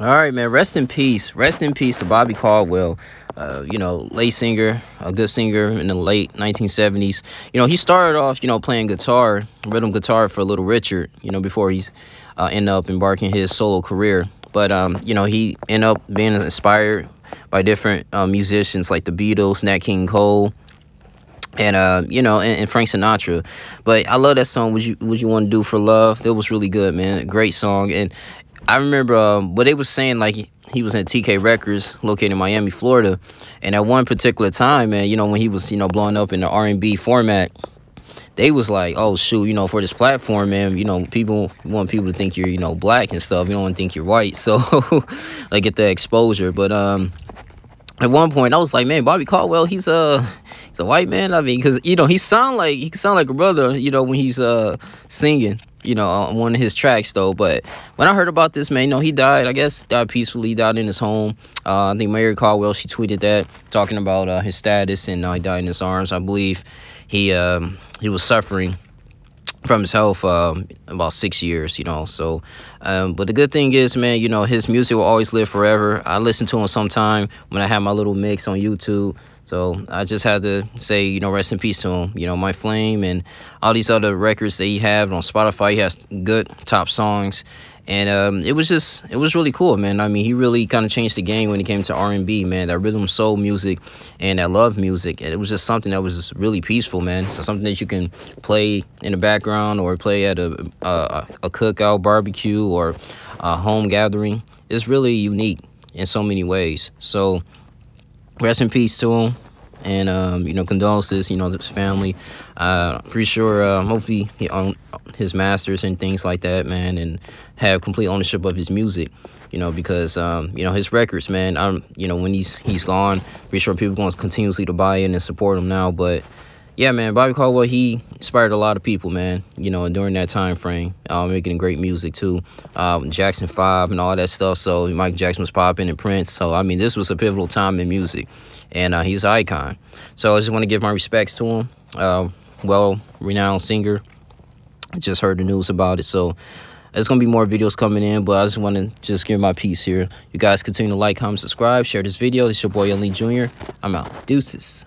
All right, man. Rest in peace. Rest in peace to Bobby Caldwell. Uh, you know, late singer, a good singer in the late 1970s. You know, he started off, you know, playing guitar, rhythm guitar for Little Richard, you know, before he's uh, ended up embarking his solo career. But, um, you know, he ended up being inspired by different uh, musicians like the Beatles, Nat King Cole, and uh, you know, and, and, Frank Sinatra. But I love that song. What you what you want to do for love? That was really good, man. Great song, and I remember um, what they was saying like he was in TK Records located in Miami, Florida, and at one particular time, man, you know when he was you know blowing up in the R and B format, they was like, oh shoot, you know for this platform, man, you know people want people to think you're you know black and stuff. You don't want to think you're white, so like get the exposure. But um, at one point, I was like, man, Bobby Caldwell, he's a he's a white man. I mean, because you know he sound like he sound like a brother, you know, when he's uh singing you know, on one of his tracks though. But when I heard about this man, you know, he died. I guess died peacefully, died in his home. Uh, I think Mary Caldwell she tweeted that talking about uh, his status and uh, he died in his arms. I believe he um, he was suffering from his health um, about six years, you know. So, um, but the good thing is, man, you know, his music will always live forever. I listen to him sometime when I have my little mix on YouTube. So I just had to say, you know, rest in peace to him. You know, My Flame and all these other records that he had on Spotify. He has good top songs, and um, it was just, it was really cool, man. I mean, he really kind of changed the game when it came to R and B, man. That rhythm soul music and that love music, and it was just something that was just really peaceful, man. So something that you can play in the background or play at a a, a cookout, barbecue, or a home gathering. It's really unique in so many ways. So rest in peace to him and um, you know condolences you know his family. Uh pretty sure uh, hopefully he own his masters and things like that man and have complete ownership of his music you know because um you know his records man i'm you know when he's he's gone pretty sure people going to continuously to buy in and support him now but yeah, man, Bobby Caldwell, he inspired a lot of people, man, you know, during that time frame, uh, making great music, too. Uh, Jackson 5 and all that stuff. So Michael Jackson was popping and Prince. So, I mean, this was a pivotal time in music, and uh, he's an icon. So I just want to give my respects to him. Uh, well-renowned singer. Just heard the news about it, so there's going to be more videos coming in, but I just want to just give my piece here. You guys continue to like, comment, subscribe, share this video. It's your boy, Yunglink Jr. I'm out. Deuces.